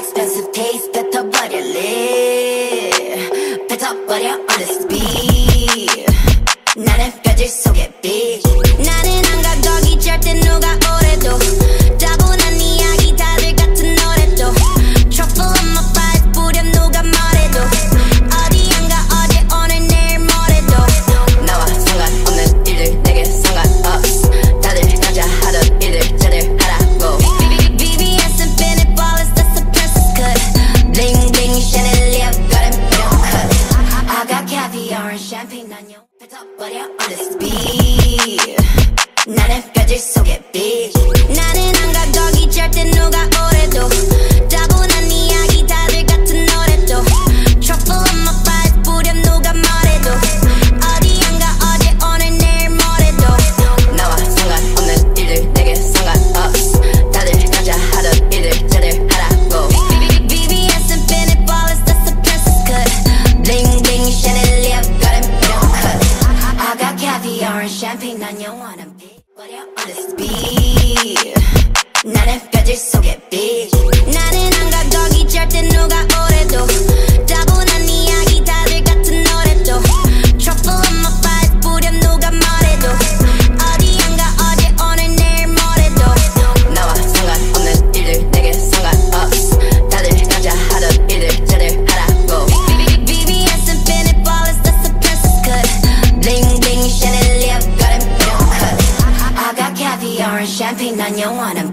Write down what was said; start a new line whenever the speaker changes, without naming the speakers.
expensive taste 뱉어버릴래 뱉어버려 honest beat champagne on your up, but you're on the speed. VR and champagne 난 영원한 빛 But you're on this beat 나는 뼈질 속에 빛 나는 안 감독이 절대 pouring champagne on your wanna be